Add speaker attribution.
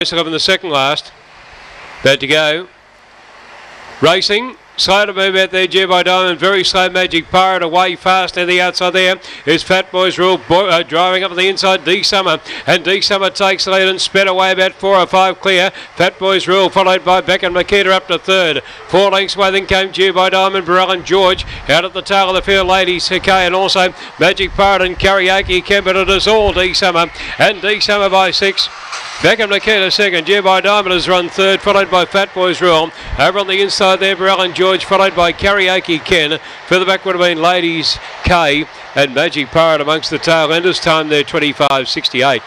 Speaker 1: Race 11 the second last. About to go. Racing. Slow to move out there, by Diamond. Very slow Magic Pirate away fast to the outside there. Is Fat Boys Rule uh, driving up to the inside. D Summer. And D Summer takes the lead and sped away about four or five clear. Fat Boys Rule followed by Beck and Makita up to third. Four lengths away then came by Diamond, Burrell and George. Out at the tail of the field, Ladies Hickey and also Magic Pirate and Karaoke Kemp. It is all D Summer. And D Summer by six. Beckham Nikita second. by Diamond has run third, followed by Fat Boys Rule. Over on the inside there, Burrell and George, followed by Karaoke Ken. Further back would have been Ladies K and Magic Pirate amongst the tail. Time there 25.68.